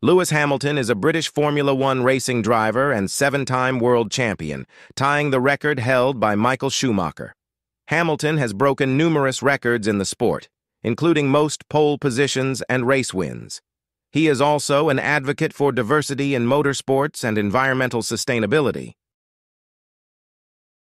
Lewis Hamilton is a British Formula One racing driver and seven-time world champion, tying the record held by Michael Schumacher. Hamilton has broken numerous records in the sport, including most pole positions and race wins. He is also an advocate for diversity in motorsports and environmental sustainability.